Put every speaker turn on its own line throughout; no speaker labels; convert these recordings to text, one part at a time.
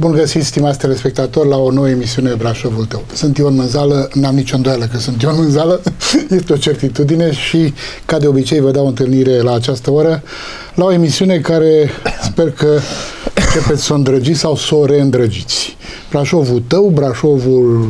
Bun găsit, stimați telespectatori, la o nouă emisiune Brașovul tău. Sunt Ion Mânzală, n-am nicio îndoială că sunt Ion Mânzală, este o certitudine și, ca de obicei, vă dau întâlnire la această oră, la o emisiune care sper că începeți să o îndrăgiți sau să o reîndrăgiți. Brașovul tău, Brașovul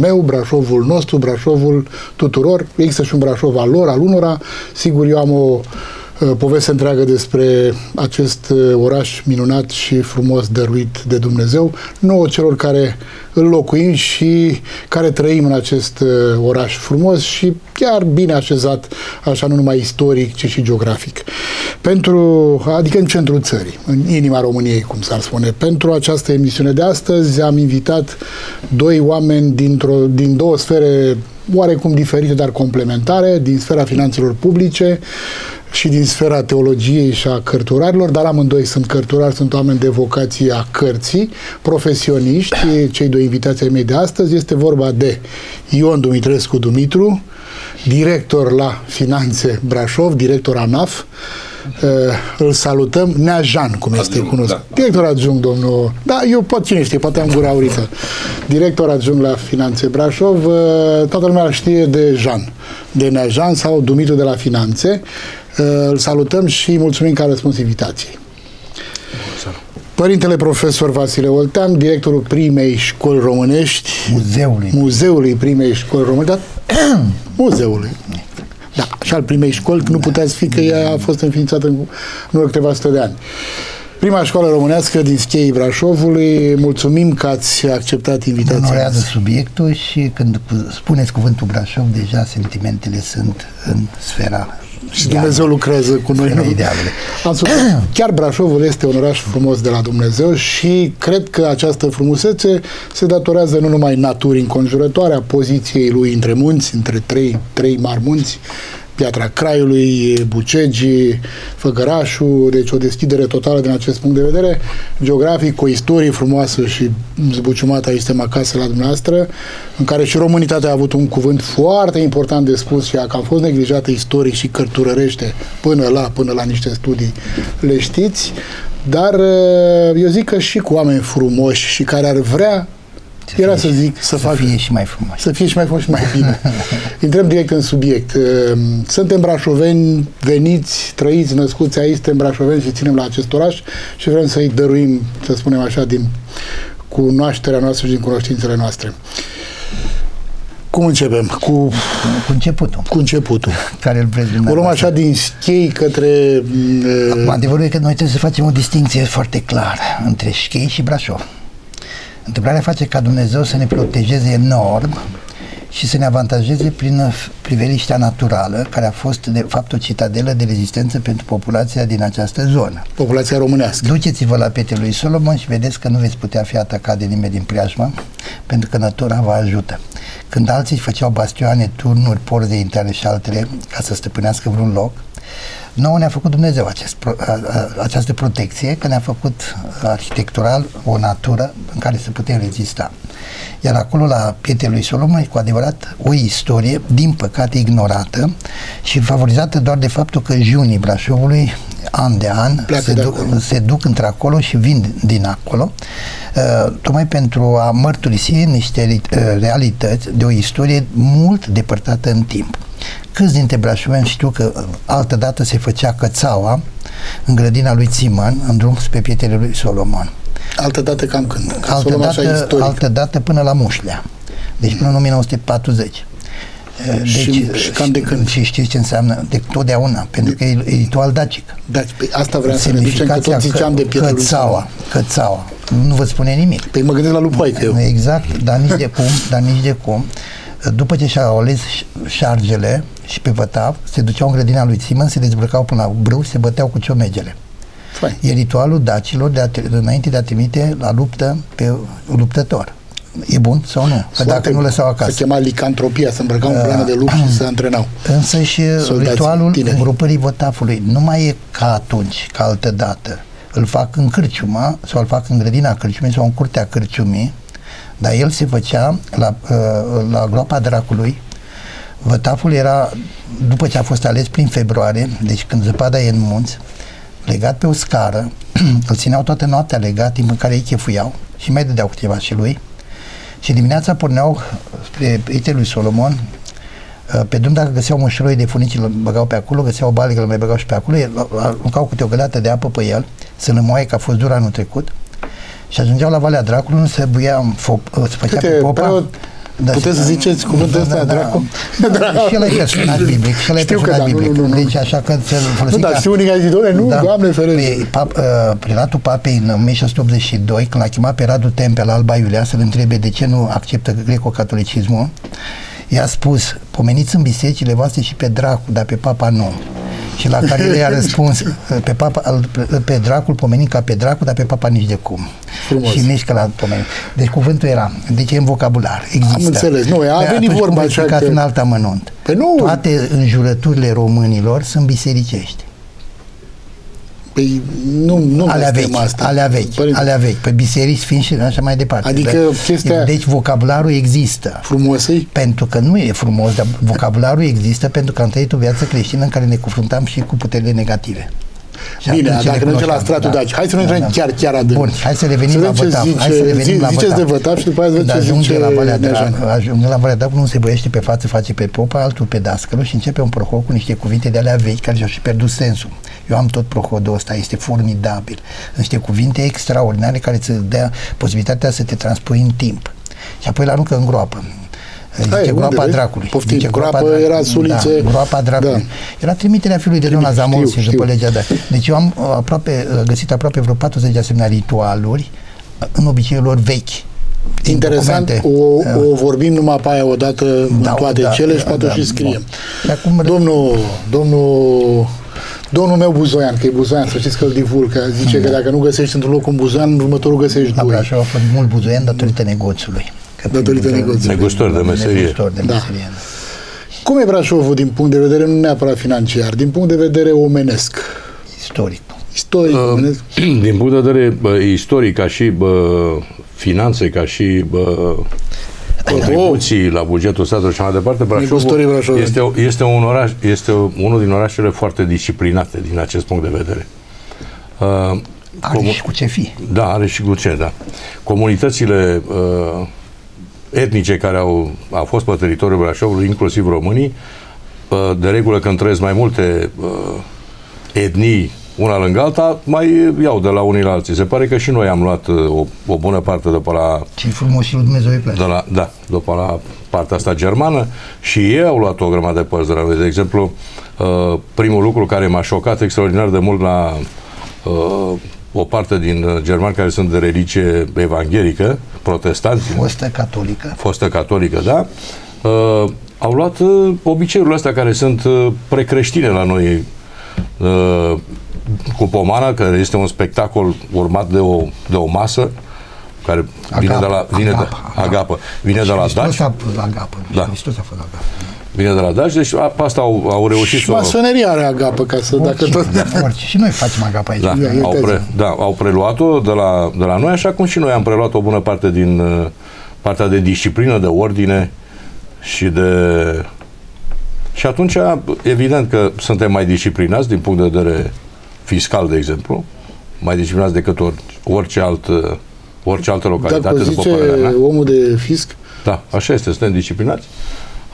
meu, Brașovul nostru, Brașovul tuturor, există și un Brașov al lor, al unora. Sigur, eu am o Uh, poveste întreagă despre acest uh, oraș minunat și frumos dăruit de Dumnezeu, nouă celor care îl locuim și care trăim în acest uh, oraș frumos și chiar bine așezat, așa nu numai istoric, ci și geografic. Pentru, adică în centrul țării, în inima României, cum s-ar spune. Pentru această emisiune de astăzi am invitat doi oameni dintr-o, din două sfere oarecum diferite, dar complementare, din sfera finanțelor publice, și din sfera teologiei și a cărturarilor, dar amândoi sunt cărturari, sunt oameni de vocație a cărții, profesioniști, cei doi invitații ai mei de astăzi. Este vorba de Ion Dumitrescu Dumitru, director la Finanțe Brașov, director ANAF, Uh, îl salutăm, Neajan, cum este adjunct, cunoscut. Da. Director adjunct, domnul... Da, eu pot, cine știe, poate am gura aurită. Director adjunct la Finanțe Brașov, uh, toată lumea știe de Jan, de Neajan sau Dumitru de la Finanțe. Uh, îl salutăm și mulțumim că a răspuns invitației. Părintele profesor Vasile Oltean, directorul primei școli românești,
muzeului,
muzeului primei școli românești, dar muzeului. Da, și al primei școli, nu puteați fi că ea a fost înființată în urmă câteva sute de ani. Prima școală românească din Schei Brașovului, mulțumim că ați acceptat invitația.
Onorează subiectul și când spuneți cuvântul Brașov, deja sentimentele sunt în sfera
și Dumnezeu lucrează cu noi. Am spus, chiar Brașovul este un oraș frumos de la Dumnezeu și cred că această frumusețe se datorează nu numai naturii înconjurătoare, a poziției lui între munți, între trei, trei mari munți, Piatra Craiului, Bucegii, Făgărașul, deci o deschidere totală din acest punct de vedere, geografic, o istorie frumoasă și zbuciumată aici suntem acasă la dumneavoastră, în care și românitatea a avut un cuvânt foarte important de spus și a că am fost neglijată istoric și cărturărește până la, până la niște studii, le știți, dar eu zic că și cu oameni frumoși și care ar vrea
să Era să zic să, să fac, fie și mai frumos.
Să fie și mai frumos și mai bine. Intrăm direct în subiect. Ehm, suntem brașoveni, veniți, trăiți, născuți aici, suntem brașoveni și ținem la acest oraș și vrem să-i dăruim, să spunem așa, din cunoașterea noastră și din cunoștințele noastre. Cum începem? Cu,
cu începutul.
Cu începutul.
Care îl vreți
O luăm așa din schei către...
Acum, adevărul e că noi trebuie să facem o distinție foarte clară între schei și Brașov. Întâmplarea face ca Dumnezeu să ne protejeze enorm și să ne avantajeze prin priveliștea naturală, care a fost de fapt o citadelă de rezistență pentru populația din această zonă.
Populația românească.
Duceți-vă la Petele lui Solomon și vedeți că nu veți putea fi atacat de nimeni din preajmă, pentru că natura vă ajută. Când alții făceau bastioane, turnuri, porți de intrare și altele ca să stăpânească vreun loc, Nouă ne-a făcut Dumnezeu acest, această protecție, că ne-a făcut arhitectural o natură în care să putem rezista. Iar acolo, la Pietele lui Solomon, e cu adevărat o istorie, din păcate, ignorată și favorizată doar de faptul că junii Brașovului, an de an, se, de duc, se duc într-acolo și vin din acolo, uh, tocmai pentru a mărturisi niște uh, realități de o istorie mult depărtată în timp. Câți dintre brașoveni știu că uh, altă dată se făcea cățaua în grădina lui Țiman, în drum spre pietele lui Solomon.
Altă dată cam când?
Ca altă, dată, altă dată până la Mușlea. Deci până în 1940.
Deci, și, și cam de când?
Și știți ce înseamnă? De totdeauna, pentru că e, e ritual dacic.
Da, pe asta vreau să ne ducem, că tot ziceam de pietrul
cățaua, cățaua. Nu vă spune nimic.
Păi mă gândesc la lupoică eu.
Exact, dar nici de cum, dar nici de cum. După ce și-au ales șargele și pe vătav, se duceau în grădina lui Simon, se dezbrăcau până la brâu, se băteau cu ciomegele. Fai. E ritualul dacilor de a, înainte de a trimite la luptă pe luptător. E bun sau nu? Că dacă nu lăsau acasă. Se
chema licantropia, să îmbrăcau în plană de luptă și se antrenau.
Însă și ritualul tineri. îngrupării vătafului nu mai e ca atunci, ca altă dată. Îl fac în cârciuma sau îl fac în grădina cârciumii sau în curtea cârciumii, dar el se făcea la, uh, la groapa dracului. Vătaful era, după ce a fost ales prin februarie, deci când zăpada e în munți, legat pe o scară, îl țineau toată noaptea legat, timp în care ei chefuiau, și mai dădeau câteva și lui. Și dimineața porneau spre prietele lui Solomon, uh, pe drum dacă găseau mușuroi de funici, îl băgau pe acolo, găseau baligă, îl mai băgau și pe acolo, aruncau câte o găleată de apă pe el, să lămoaie că a fost dur anul trecut, și ajungeau la Valea Dracului, se buia, se făcea
Câte
pe popa.
preot,
Da,
Puteți
și-
să ziceți cuvântul ăsta, dracu?
Da, și el e personaj biblic, și el e
Știu că
personaj
da, nu,
biblic.
nu, nu.
Deci așa că se
Nu,
folosi
dar
ca-
știu unii care zic, "Doamne, nu, Doamne ferește."
Păi, pap, uh, prelatul papei în 1682, când l-a chemat pe Radu Tempel Alba Iulia să-l întrebe de ce nu acceptă greco-catolicismul, i-a spus, pomeniți în bisericile voastre și pe dracu, dar pe papa nu. Și la care el i-a răspuns, pe, papa, al- pe dracul pomenim ca pe dracu, dar pe papa nici de cum.
Frumos.
Și nici că l-a pomenit. Deci cuvântul era, deci e în vocabular, există.
Am înțeles. Nu, a
Pe
venit
atunci
vorba
cum
așa
explicat
că-
în alt amănunt.
Păi nu.
Toate înjurăturile românilor sunt bisericești.
Păi nu, nu
alea
mai
vechi,
suntem asta.
alea vechi,
Părinte,
alea vechi, pe biserici, sfinți și așa mai departe.
Adică
Dar-
chestia-
Deci vocabularul există.
Frumosei?
Pentru că nu e frumos, dar vocabularul există pentru că am trăit o viață creștină în care ne confruntam și cu puterile negative. Și
Bine,
atunci
dacă
le
ne ducem la
cunoșteam,
stratul
da.
Daci, hai să nu
Da,
intrăm
da.
chiar, chiar adânc.
Bun, hai să revenim
Să
la
vedem ce
Vătap.
zice-
Hai să revenim
zi-
la
ziceți
Vătap.
de Vătap și după aia vedeți
Da,
ce
ajunge
zice
la Valea
Nejan.
Drag, ajunge la Valea Drag, unul se băiește pe față, face pe popa, altul pe dascălu și începe un prohod cu niște cuvinte de alea vechi care și-au și pierdut sensul. Eu am tot prohodul ăsta, este formidabil. Sunt niște cuvinte extraordinare care îți dea posibilitatea să te transpui în timp. Și apoi îl aruncă în groapă. Zice
unde
groapa
vezi?
dracului.
Poftim,
Zice
groapă
dracului.
era sulițe.
Da, groapa dracului.
Da.
Era trimiterea fiului de
Trimite,
Dona Zamolsi
știu,
după
știu.
legea de. Deci eu am uh, aproape, uh, găsit aproape vreo 40 de asemenea ritualuri uh, în obiceiul lor vechi. Din
Interesant,
documente.
o, o vorbim numai pe aia odată
Da,
în toate
da,
cele și
da,
poate
da,
și scriem.
bun. Și acum-
Domnul, domnul, domnul meu Buzoian, că e Buzoian, să știți că îl divulcă, zice că dacă nu găsești într-un loc un Buzoian, în următorul găsești
La
doi.
Brașov a fost mult buzoian datorită negoțului. Că
Datorită
prin-
negoțului.
Negustor de meserie.
Negustor de
Da.
meserie. da.
Cum e Brașovul din punct de vedere, nu neapărat financiar, din punct de vedere omenesc?
Istoric.
Istoric, omenesc?
Din punct de vedere bă, istoric, ca și bă, finanțe, ca și bă, contribuții la bugetul statului și așa mai departe,
Negustorii
Brașovul
brașoveni.
este, este, un oraș, este unul din orașele foarte disciplinate din acest punct de vedere. Uh,
Are
comu-
și cu ce fi.
Da, are și cu ce, da. Comunitățile uh, etnice care au, au fost pe teritoriul Brașovului, inclusiv românii, uh, de regulă când trăiesc mai multe uh, etnii una lângă alta, mai iau de la unii la alții. Se pare că și noi am luat uh, o, o bună parte de pe la
Ce frumos și lui Dumnezeu îi place.
de la, da, după la partea asta germană și ei au luat o grămadă de părți de la noi. De exemplu, uh, primul lucru care m-a șocat extraordinar de mult la uh, o parte din uh, germani care sunt de religie evanghelică, protestanți,
Fostă catolică.
fostă catolică, da, uh, au luat uh, obiceiurile astea care sunt uh, precreștine la noi, uh, cu pomana, care este un spectacol urmat de o, de o masă, care vine de la, vine
agapă,
de, agapă, vine de la
Hristos
Daci,
a agapă.
Da.
Hristos a fost agapă.
Vine de la Daci, deci a, asta au, au reușit
Și
să o-
masoneria are agapă, ca să, dacă
Orice,
tot...
orice. Și noi facem agapă aici.
Da,
Ia,
au,
uitați-vă.
pre, da, au preluat-o de la, de la noi, așa cum și noi am preluat o bună parte din uh, partea de disciplină, de ordine și de... Și atunci, evident că suntem mai disciplinați din punct de vedere fiscal, de exemplu, mai disciplinați decât or, orice, alt, uh, orice altă localitate,
Dacă o
după
zice
părerea mea.
omul de fisc,
Da, așa este, suntem disciplinați.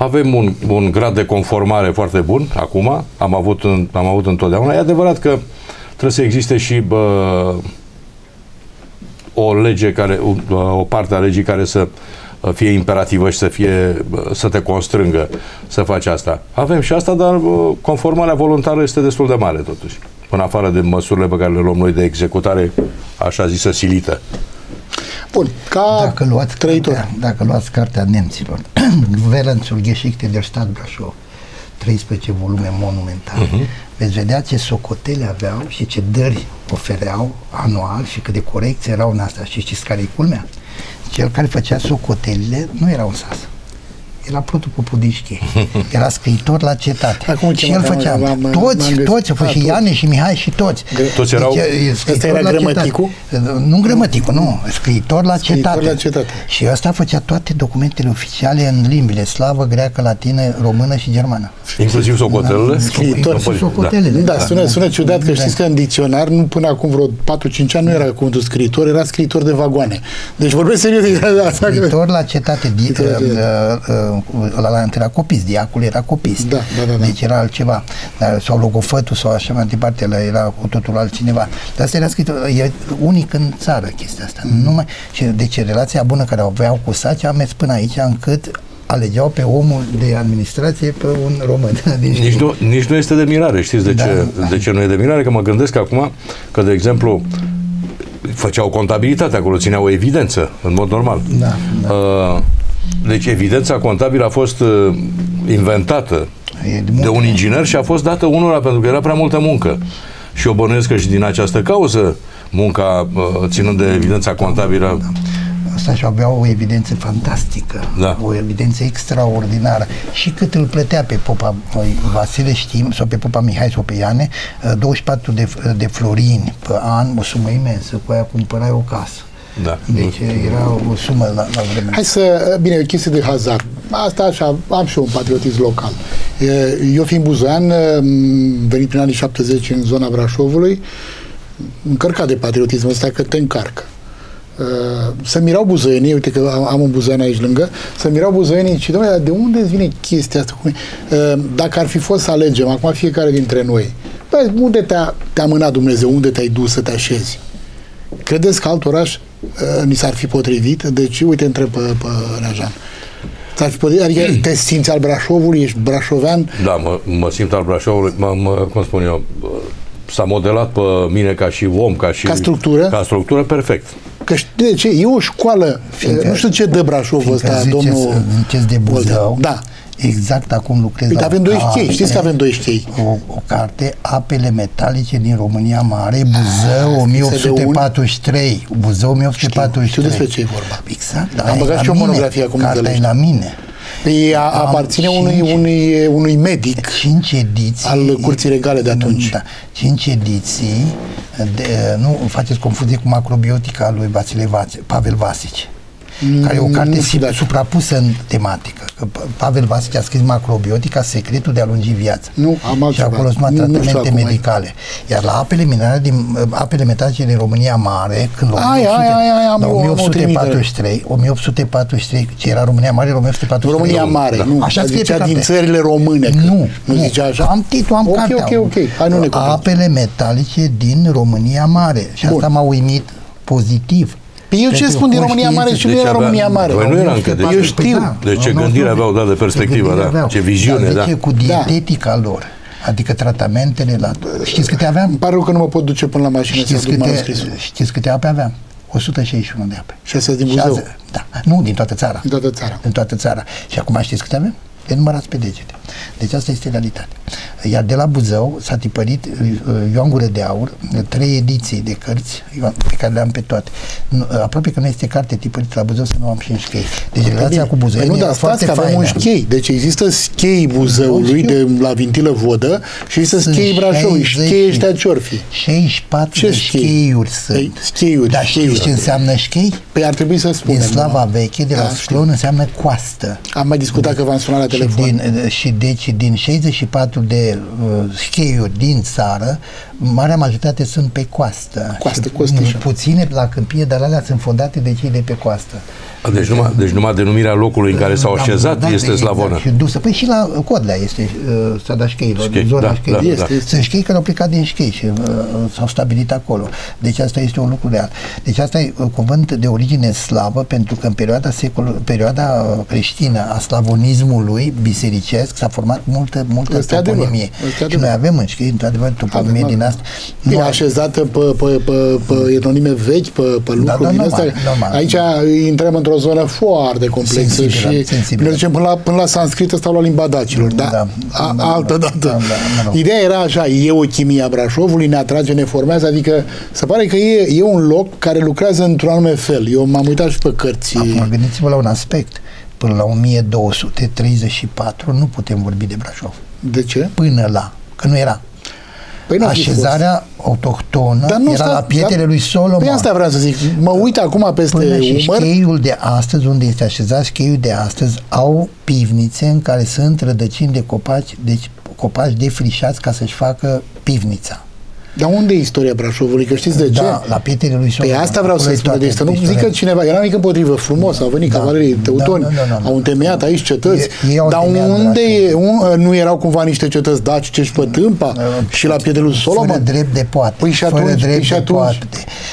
Avem un, un grad de conformare foarte bun acum, am avut, în, am avut întotdeauna. E adevărat că trebuie să existe și bă, o lege care, o, o parte a legii care să fie imperativă și să fie bă, să te constrângă să faci asta. Avem și asta, dar bă, conformarea voluntară este destul de mare totuși. În afară de măsurile pe care le luăm noi de executare, așa zisă, silită.
Bun, ca
Dacă luați,
trăitor.
cartea, dacă luați cartea nemților, Verențul Geschichte der Stadt Brașov, 13 volume monumentale,
Mhm.
uh-huh. veți vedea ce socotele aveau și ce dări ofereau anual și cât de corecții erau în asta. Și știți care e culmea? Cel care făcea socotelile nu era un sas. Era Plutu Pupudișchi. Era scriitor la cetate.
Acum ce
și el
m-am-
făcea,
m-am- m-am
toți,
găsit.
toți, a fost
Da,
și
toți.
Iane și Mihai și toți.
Toți erau-
e scriitor
Ăsta era
la cetate.
grămăticul?
Nu grămăticul, nu, scriitor la
Scriitor
cetate.
la cetate.
Și ăsta făcea toate documentele oficiale în limbile slavă, greacă, latină, română și germană.
Inclusiv socotelele?
Scriitor.
Nu
Și
poți-
socotelele.
Da, sună, sună ciudat că
Da.
știți că în dicționar, nu până acum vreo 4-5 ani, nu era cuvântul scriitor, era scriitor de vagoane. Deci vorbesc serios de asta. că-
Scriitor la cetate, di,
Scriitor la cetate.
uh, uh, uh, la era copist, diacul era copist.
Da, da, da, da.
Deci era altceva. Dar, sau logofătul sau așa mai departe, ăla era cu totul altcineva. Dar asta era scriitor, e unic în țară chestia asta.
Mm.
Numai, și deci relația bună care o aveau cu saci a mers până aici încât alegeau pe omul de administrație pe un român. Deci,
Nici nu, nici nu este de mirare, știți de
Da,
ce,
da.
de ce nu e de mirare? Că mă gândesc acum că, de exemplu, făceau contabilitate acolo, țineau o evidență, în mod normal.
Da, da.
Uh, Deci evidența contabilă a fost uh, inventată
E de
de un
multe-
inginer și a fost dată unora pentru că era prea multă muncă. Și eu bănuiesc că și din această cauză munca, uh, ținând de evidența contabilă,
Asta și avea o evidență fantastică,
Da.
o evidență extraordinară. Și cât îl plătea pe popa noi, Vasile știm, sau pe popa Mihai sau pe Iane, uh, 24 de, de florini pe an, o sumă imensă, cu aia cumpărai o casă.
Da.
Deci era o sumă la, la vremea
Hai să, bine, e o chestie de hazard. Asta așa, am și eu un patriotism local. E, Eu fiind buzoian, m, venit prin anii 70 în zona Brașovului, încărcat de patriotism ăsta că te încarcă. Uh, Să mirau buzoienii, uite că am- am un buzoian aici lângă, să mirau buzoienii și, domnule, dar de unde îți vine chestia asta? Cum e? Uh, Dacă ar fi fost să alegem, acum fiecare dintre noi, bă, unde te-a, te-a mânat Dumnezeu, unde te-ai dus să te așezi? Credeți că alt oraș uh, ni s-ar fi potrivit? Deci, uite, întreb pe, pe Neajan. S-ar fi potrivit? Adică te simți al Brașovului, ești brașovean?
da, mă, mă simt al Brașovului, mă, mă, cum spun eu, uh, s-a modelat pe mine ca și om, ca și...
Ca structură?
Ca structură, perfect.
Că știi de ce? E o școală,
Fiindcă-
nu știu ce dă Brașovul
Fiindcă
ăsta,
ziceți,
domnul...
ziceți de Buzău,
Da.
Exact acum lucrez
Uite,
la
avem doi
carte,
șchei, știți că avem doi șchei.
O, o carte, Apele metalice din România Mare, Buzău
scrisă de un-
1843. Buzău 1843.
Știu despre ce e vorba.
Exact, da.
Am
e
băgat
la
și o
mine.
monografie acum în
Cartea e
Dălăști.
la mine.
Păi a,
Am
aparține
cinci-
unui, unui, unui medic.
Cinci ediții.
Al Curții Regale de atunci.
Da, cinci ediții. De, nu faceți confuzie cu macrobiotica lui Vasile Vace, Pavel Vasici. Care e o carte
nu știu
si-
dacă-
suprapusă în tematică. Că P- Pavel Vasici a scris macrobiotica, secretul de a lungi viața.
Nu, am
Și
altceva.
acolo sunt numai
Nu- nu știu
tratamente
acum.
medicale. Iar la apele minerale din apele metalice din România Mare, când la
Ai,
1800,
ai, ai, ai, am
la
eu- am o
1843, 1843, ce era România Mare, 1843.
România Mare,
Da.
nu,
Așa scrie pe
zicea
carte.
din țările române. că-
Nu,
nu, zicea așa?
Am titlul, am
ok,
cartea.
Ok, ok, Hai, nu ne complicăm.
Apele metalice din România Mare. Și
Bun.
asta m-a uimit pozitiv.
Păi eu ce
Pentru
spun din România Mare și nu
Deci
era
avea-
România Mare.
Păi nu era încă, deci-
Eu știu.
Deci ce
nu,
gândire
nu,
aveau, da, de perspectivă,
ce gândire
da, ce viziune,
Dar
da.
zice cu dietetica lor. Adică tratamentele la... Știți câte aveam?
Îmi pare rău că nu mă pot duce până la mașină să
Știți
duc
câte,
manuscrisul.
știți câte ape aveam? 161 de ape.
Și astea din Buzău.
Șase- Da, nu, din toată țara.
Din toată țara.
Din toată țara. Și acum știți câte avem? Le numărați pe degete. Deci asta este realitatea. Iar de la Buzău s-a tipărit uh, Ioan Gură de Aur, uh, trei ediții de cărți Ioan, pe care le-am pe toate. Nu, uh, aproape că nu este carte tipărită la Buzău să nu am și în șchei. Deci relația cu Buzău
Păi nu,
era
dar
foarte
stați că avem
faină.
un schei. Deci există schei Buzăului
Nu
de la Vintilă Vodă și există
Sunt
schei Brașovului.
60
Schei ăștia ce fi?
64
Ce
de
schei?
scheiuri sunt.
Păi, scheiuri,
Dar
scheiuri.
știți ce înseamnă schei?
Păi ar trebui să spunem.
Din slava
nu?
veche, de la
Da,
Sclon, înseamnă coastă.
Am mai discutat că v-am sunat la
Și,
telefon.
din, și deci din 64 de uh, scheiuri din țară, marea majoritate sunt pe coastă.
Coastă,
Și
costișă.
Puține la câmpie, dar alea sunt fondate de cei de pe coastă.
Deci numai, deci numai denumirea locului în care s-au
Da,
așezat
da,
este
exact,
slavonă.
Și dusă. Păi și la Codlea este uh, strada Șcheilor,
Schei,
zona
da,
Șcheilor.
da,
Este, da. este.
Sunt șchei care au plecat din șchei și uh, s-au stabilit acolo. Deci asta este un lucru real. Deci asta e uh, cuvânt de origine slavă, pentru că în perioada, secol, perioada uh, creștină a slavonismului bisericesc s-a format multă, multă
Este adevăr,
toponimie.
este
Și
adevăr.
noi avem în șchei, într-adevăr, toponimie
Avem,
din
avem.
asta.
E
Nu,
așezată pe, pe, pe, pe etnonime vechi, pe, pe lucruri
da,
din
normal,
astea.
normal.
Aici intrăm într-o zonă foarte complexă
Sensibilă,
și
sensibilă.
ne ducem până la, până la sanscrit stau la limba dacilor. Da,
Da,
a,
da,
altă
da,
dată.
da, da, mă rog.
Ideea era așa, e o chimie a Brașovului, ne atrage, ne formează, adică se pare că e, e un loc care lucrează într-un anume fel. Eu m-am uitat și pe cărți.
Acum gândiți-vă la un aspect. până la 1234 nu putem vorbi de Brașov.
De ce?
Până la, că nu era.
Păi n-a fi
Așezarea autohtonă
Dar nu
era
sta-
la pietrele
dar-
lui Solomon.
Păi asta vreau să zic. Mă uit acum peste
Până și
umăr.
scheiul de astăzi, unde este așezat scheiul de astăzi, au pivnițe în care sunt rădăcini de copaci, deci copaci defrișați ca să-și facă pivnița.
Dar unde e istoria Brașovului? Că știți de ce?
Da, la pietrele lui
Păi
Solomon.
asta vreau
Acolo
să
e
spun de
toată
asta. Nu
istoria.
zic că cineva era nimic împotrivă, frumos, au venit
Da.
cavalerii
Da,
teutoni,
da, da, da, da.
au întemeiat aici cetăți.
Ei- ei au
Dar
întemeiat
unde
Brașov.
e, un, nu erau cumva niște cetăți dacice și pe Tâmpa și la pietrele lui
Fără
Solomon?
drept de poate.
Păi și
fără
atunci,
drept
păi și
de
atunci.
poate.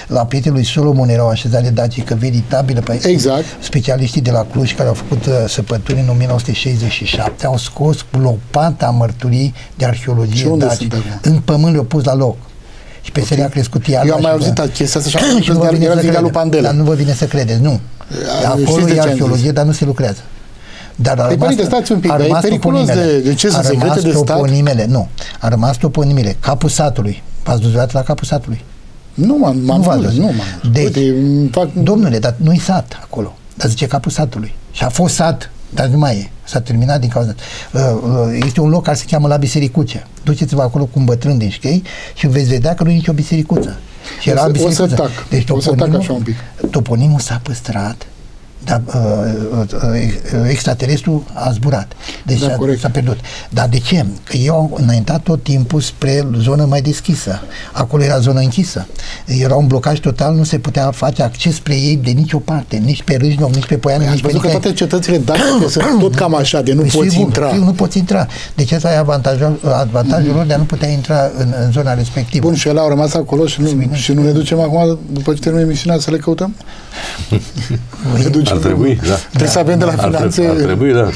La pietrele lui Solomon era o așezare dacică veritabilă. Pe
Exact.
Specialiștii de la Cluj care au făcut uh, săpături în 1967 au scos lopata mărturii de arheologie
Și unde
dacică.
sunt acum?
În pământ le-au pus la loc. Și pe seria a crescut iarba.
Eu am mai
și-
auzit chestia asta și am
și
auzit
nu vă
că
vine
era
să
din lui
credeți.
Pandele.
Dar nu vă vine să credeți, nu.
A,
Acolo
știți de
e
ce am
arheologie,
zis?
dar nu se lucrează. Dar a
Păi,
rămas,
părinte, stați un pic,
a
dar e
rămas
periculos
toponimele.
de- de ce sunt
A
secrete
rămas
de stat?
toponimele, nu. A rămas toponimele. Capul satului. V-ați dus vreodată la capul satului?
Nu m-am, m-am
Nu v-ați
dus,
dus.
nu m-am dus.
Deci,
Uite, îmi fac...
Domnule, dar nu-i sat acolo. Dar zice capul satului. Și a fost sat, dar nu mai e. S-a terminat din cauza. Uh, uh, Este un loc care se cheamă la Bisericuce. Duceți-vă acolo cu un bătrân din șchei și veți vedea că nu e nicio bisericuță. Și
O
era
să- o să
bisericuță.
tac.
Deci
O să tac
toponimul,
așa un pic.
toponimul s-a păstrat, dar uh, uh, uh, extraterestru a zburat. Deci
Da,
s-a,
corect.
s-a pierdut. Dar de ce? Că eu am înaintat tot timpul spre zonă mai deschisă. Acolo era zonă închisă. Era un blocaj total, nu se putea face acces spre ei de nicio parte, nici pe Râșnov, nici pe Poiană,
Ați
nici pe
văzut că
nicăieri.
toate cetățile dacice sunt tot cam așa, de nu
Păi
poți
sigur,
intra.
sigur, nu poți intra. Deci asta e avantajul, avantajul lor de a nu putea intra în, în zona respectivă.
Bun, și ele au rămas acolo și nu, și nu ne ducem acum, după ce terminăm emisiunea, să le căutăm? Ne ducem.
Ar trebui, da.
Trebuie să avem de la
Ar,
finanțe...
trebui, ar trebui, da.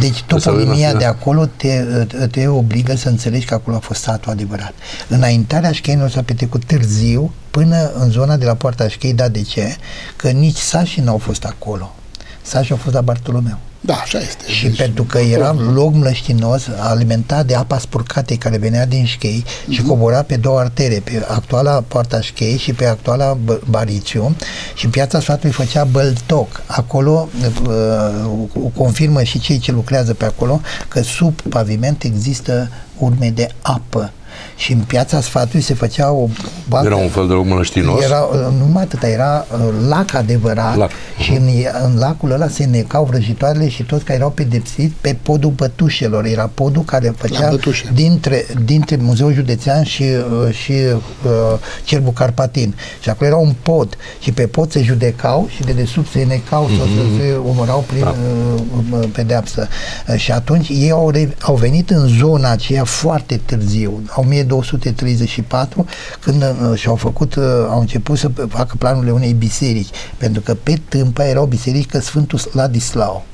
Deci
Să avem
toponimia
asta.
de acolo te, te obligă să înțelegi că acolo a fost satul adevărat. Înaintarea șcheilor s-a petrecut târziu până în zona de la poarta șchei, dar de ce? Că nici sașii n-au fost acolo. Sașii au fost la Bartolomeu.
Da, așa este.
Și
Deci,
pentru că era loc mlăștinos, alimentat de apa spurcatei care venea din șchei și cobora pe două artere, pe actuala poarta șchei și pe actuala Bă- Barițiu și piața sfatului făcea băltoc. Acolo uh, o confirmă și cei ce lucrează pe acolo că sub paviment există urme de apă. Și în piața sfatului se făcea o baltă
Era un fel de mănăștinos.
era, uh, nu numai atât, era uh, lac adevărat
Lac.
și în, în lacul ăla se necau vrăjitoarele și toți care erau pedepsiți pe podul Bătușelor. Era podul care făcea
Bătușe.
dintre, dintre Muzeul Județean și, uh, și uh, Cerbul Carpatin. Și acolo era un pod și pe pod se judecau și de desubt se necau sau să se omorau prin
Da.
uh, uh, pedeapsă. Uh, și atunci ei au, re, au venit în zona aceea foarte târziu, 1234, când uh, și-au făcut, uh, au început să facă planurile unei biserici, pentru că pe Tâmpa era o biserică Sfântul Ladislau.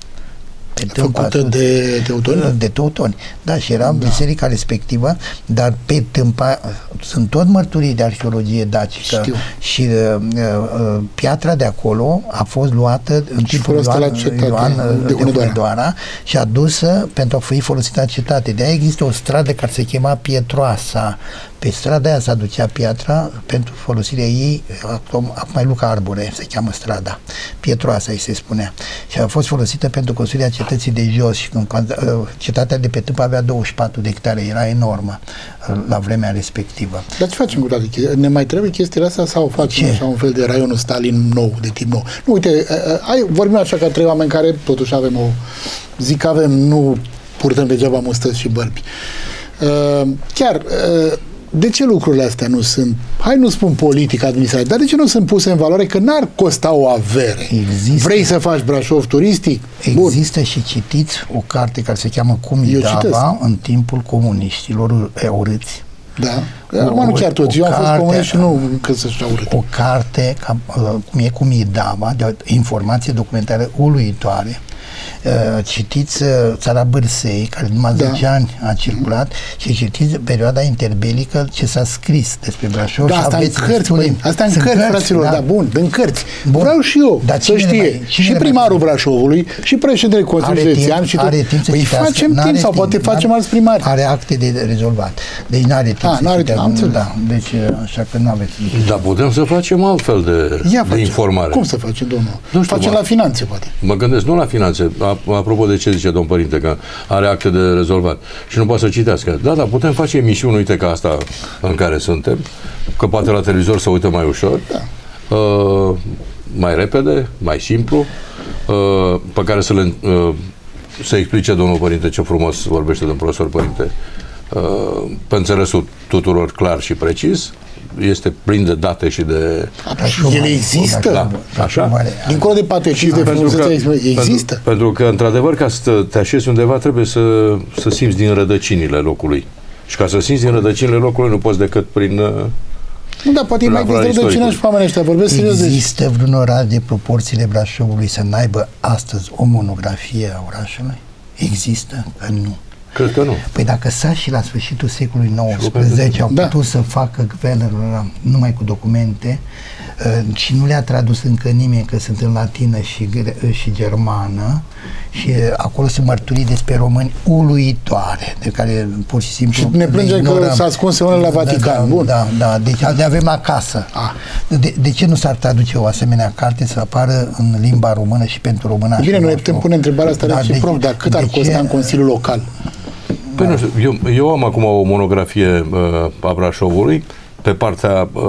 Pe
Făcută
sus-
de teutoni?
de teutoni. Da, și era da. biserica respectivă, dar pe Tâmpa sunt tot mărturii de arheologie dacică
Știu.
și uh, uh, piatra de acolo a fost luată în timpul
fără asta
Ioan,
la cetate,
Ioan
de
uh, de
Hunedoara.
Hunedoara și adusă pentru a fi folosită în cetate. De aia există o stradă care se chema Pietroasa. Pe strada aia se aducea piatra pentru folosirea ei, acum, acum e Luca Arbore, se cheamă strada. Pietroasa îi se spunea. Și a fost folosită pentru construirea cetății de jos și când, când, uh, cetatea de pe Tâmp avea 24 de hectare, era enormă uh, la vremea respectivă.
Dar ce facem cu toate chestiile? Ne mai trebuie chestiile astea sau facem
Ce?
așa un fel de raionul Stalin nou, de tip nou? Nu, uite, uh, uh, hai, vorbim așa ca trei oameni care totuși avem o... Zic că avem, nu purtăm degeaba mustăți și bărbi. Uh, chiar, uh, de ce lucrurile astea nu sunt, hai nu spun politic, administrativ, dar de ce nu sunt puse în valoare? Că n-ar costa o avere.
Există.
Vrei să faci Brașov turistic? Bun.
Există și citiți o carte care se cheamă
Eu
Cumidava
citesc.
în timpul comuniștilor urâți.
Da. Acum nu chiar toți.
o
Eu am fost
carte-
comunist și nu că să-și urât.
o carte ca, uh, cum e cum e Dava, de o informație documentară uluitoare. Uh, Citiți uh, Țara Bârsei, care numai
Da.
10 ani a circulat și citiți perioada interbelică ce s-a scris despre Brașov
Da,
și
asta în
aveți
cărți,
destule-
măi. Asta în
Sunt
cărți, fraților, da. bun, în cărți.
Bun.
Vreau și eu
Dar
să
cine le
știe.
mai- cine
și
le mai-
primarul Brașovului, și președintele Consiliului
Are timp,
Județean și tot.
are timp să
Păi
citească.
facem
N-are
timp sau poate facem
n-are-
alți primari.
Are acte de rezolvat. Deci n-are timp
Ah,
să
n-are
citească.
timp, am înțeles.
Da, deci uh, așa că nu aveți
Dar putem să facem altfel de,
Ia
de
facem.
informare.
Cum să facem, domnul?
Nu știu,
facem
mă.
la finanțe, poate.
Mă gândesc, nu la finanțe. A, apropo de ce zice domn părinte, că are acte de rezolvat și nu poate să citească. Da, da, putem face emisiuni, uite ca asta în care suntem, că poate la televizor să uită mai ușor, da. uh, mai repede, mai simplu, uh, pe care să le uh, să explice domnul părinte ce frumos vorbește domnul profesor părinte uh, pe înțelesul tuturor clar și precis este plin de date și de...
Ele există?
Da, așa?
Dincolo de patetism, de frumusețe, există?
Pentru, pentru că, într-adevăr, ca să te așezi undeva, trebuie să, să simți din rădăcinile locului. Și ca să simți din rădăcinile locului, nu poți decât prin... Uh,
nu, dar poate e mai des rădăcina și oamenii ăștia, vorbesc serios.
Există vreun oraș de proporțiile Brașovului să n-aibă astăzi o monografie a orașului? Există? Că nu.
Cred că nu.
Păi dacă și la sfârșitul secolului XIX au da. putut să facă guvernul numai cu documente uh, și nu le-a tradus încă nimeni că sunt în latină și, și germană și uh, acolo sunt mărturii despre români uluitoare, de care pur și simplu
Și ne plângem că s-a ascuns unul la Vatican.
Da,
Bun.
da, da, deci le avem acasă. Ah. De, de ce nu s-ar traduce o asemenea carte să apară în limba română și pentru românași?
Bine, noi putem pune întrebarea asta da, de, prof, dar cât ar costa ce? în Consiliul Local?
Păi nu știu, eu, eu am acum o monografie uh, a Brașovului pe partea uh,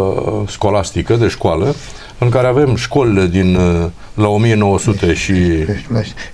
scolastică, de școală, în care avem școlile din uh, la 1900 și...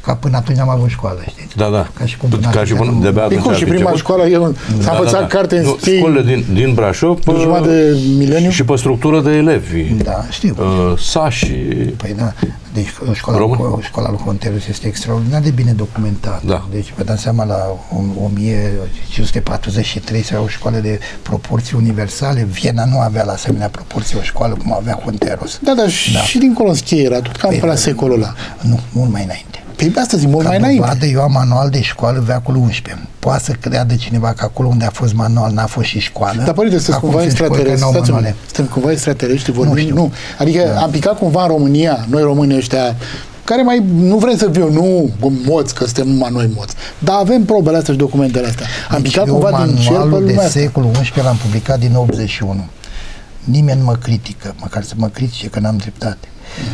Ca până atunci am avut școală, știți?
Da, da.
Ca și cum până
Ca și până, de
bea atunci și prima școală, eu s-a da, învățat da, da. carte în
nu, Școlile din, din Brașov
pe, de mileniu.
și pe structură de elevi.
Da, știu.
Uh, sași.
Păi da, deci școala, Român? școala lui Conterus este extraordinar de bine documentată. Da. Deci vă dați seama la 1543 sau o școală de proporții universale. Viena nu avea la asemenea proporții o școală cum avea Conterus.
Da, dar da. și dincolo în schie era tot cam păi, pe la secolul ăla.
Nu, mult mai înainte.
Păi asta zic, mult Ca mai dovadă, înainte.
eu am manual de școală veacul 11. Poate să creadă cineva că acolo unde a fost manual n-a fost și școală.
Dar părinte, sunteți cumva extraterestri. Suntem cumva extraterestri, vorbim? Nu, nu. Adică da. am picat cumva în România, noi românii ăștia, care mai nu vrem să fiu, nu moți, că suntem numai noi moți. Dar avem probele astea și documentele astea. Am deci picat cumva din cer pe
de secolul 11 l-am publicat din 81. Nimeni nu mă critică, măcar să mă critique că n-am dreptate.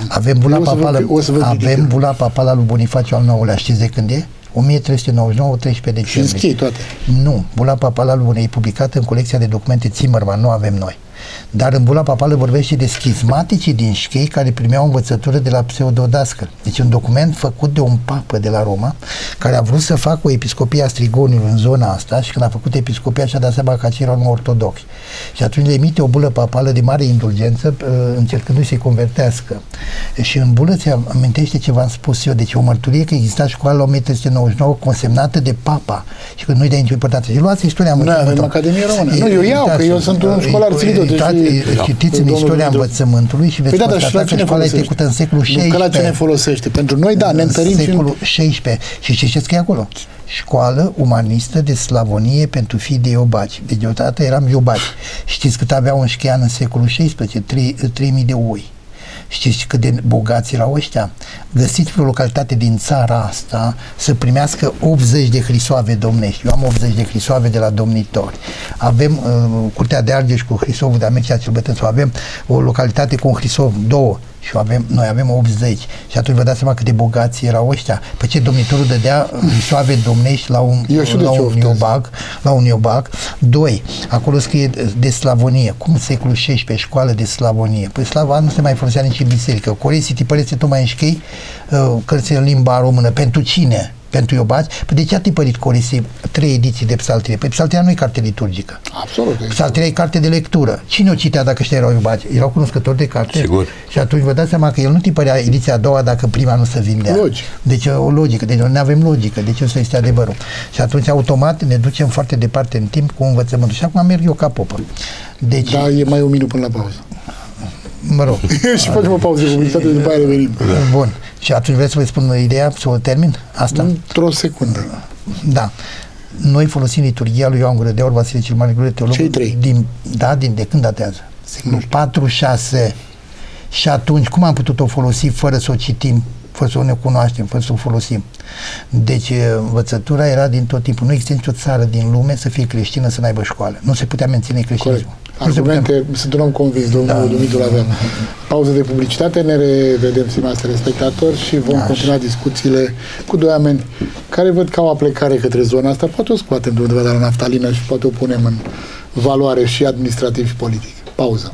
Avem bula papală, avem bula papală lui Bonifaciu al IX-lea, știți de când e? 1399, 13 decembrie.
Și toate.
Nu, bula papală al lui e publicată în colecția de documente Zimmerman, nu avem noi. Dar în bula papală vorbește de schizmaticii din șchei care primeau învățătură de la pseudodascăl. Deci un document făcut de un papă de la Roma care a vrut să facă o episcopie a strigonilor în zona asta și când a făcut episcopia și-a dat seama că acei erau ortodoxi. Și atunci le emite o bulă papală de mare indulgență uh, încercându-i să-i convertească. Și în bulă ți amintește ce v-am spus eu, deci o mărturie că exista școala la 1399 consemnată de papa și că nu-i de nicio importanță. Și luați istoria
Nu, avem Academie Română. Nu, eu iau, că eu sunt un școlar ținut
deci, da. Citiți în istoria învățământului și veți păi da, constata că școala este trecută în secolul XVI. Nu, că
la ce ne folosește? Pentru noi, da, ne întărim
secolul XVI. Și ce știți că e acolo? Școală umanistă de slavonie pentru fii de iobaci. Deci deodată eram iobaci. Știți cât avea un șchean în secolul XVI? 3000 de oi. Știți cât de bogați erau ăștia? Găsiți vreo localitate din țara asta să primească 80 de hrisoave domnești. Eu am 80 de hrisoave de la domnitori. Avem uh, Curtea de Argeș cu Hrisovul de America cel Bătân, sau avem o localitate cu un hrisov, două și avem, noi avem 80 și atunci vă dați seama cât de bogați erau ăștia. Pe ce domnitorul dădea soave domnești la un, la un iobag, la un iobag. Doi, acolo scrie de slavonie. Cum secolul XVI, școală de slavonie? Păi slava nu se mai folosea nici în biserică. Coresii tipărește tocmai în șchei, uh, cărți în limba română. Pentru cine? Pentru iobați, păi de ce a tipărit Corisi trei ediții de psaltire? Păi psaltirea nu e carte liturgică.
Absolut.
Psaltirea e carte de lectură. Cine o citea dacă ăștia erau iobați? Erau cunoscători de carte.
Sigur.
Și atunci vă dați seama că el nu tipărea ediția a doua dacă prima nu se vindea.
Logic.
Deci o logică. Deci nu avem logică. Deci ăsta este adevărul. Și atunci automat ne ducem foarte departe în timp cu învățământul. Și acum merg eu ca popă.
Deci, da, e mai un minut până la pauză.
Mă rog.
și facem o pauză de publicitate, după aia revenim.
Bun. Și atunci vreți să vă spun ideea, să o termin? Asta?
Într-o secundă.
Da. Noi folosim liturgia lui Ioan Gură de Ori, Vasile cel Mare Gură, teolog.
Cei trei.
Din, da, din de când datează? Nu 4, 6. Și atunci, cum am putut o folosi fără să o citim, fără să o ne cunoaștem, fără să o folosim? Deci, învățătura era din tot timpul. Nu există nicio țară din lume să fie creștină, să n-aibă școală. Nu se putea menține creștinismul.
Argumente. Sunt un om convins, domnul da. Dumitru avem. Pauză de publicitate, ne revedem, stimați telespectatori, și vom Așa. continua discuțiile cu doi oameni care văd ca o aplecare către zona asta. Poate o scoatem de undeva de la naftalină și poate o punem în valoare și administrativ și politic. Pauză.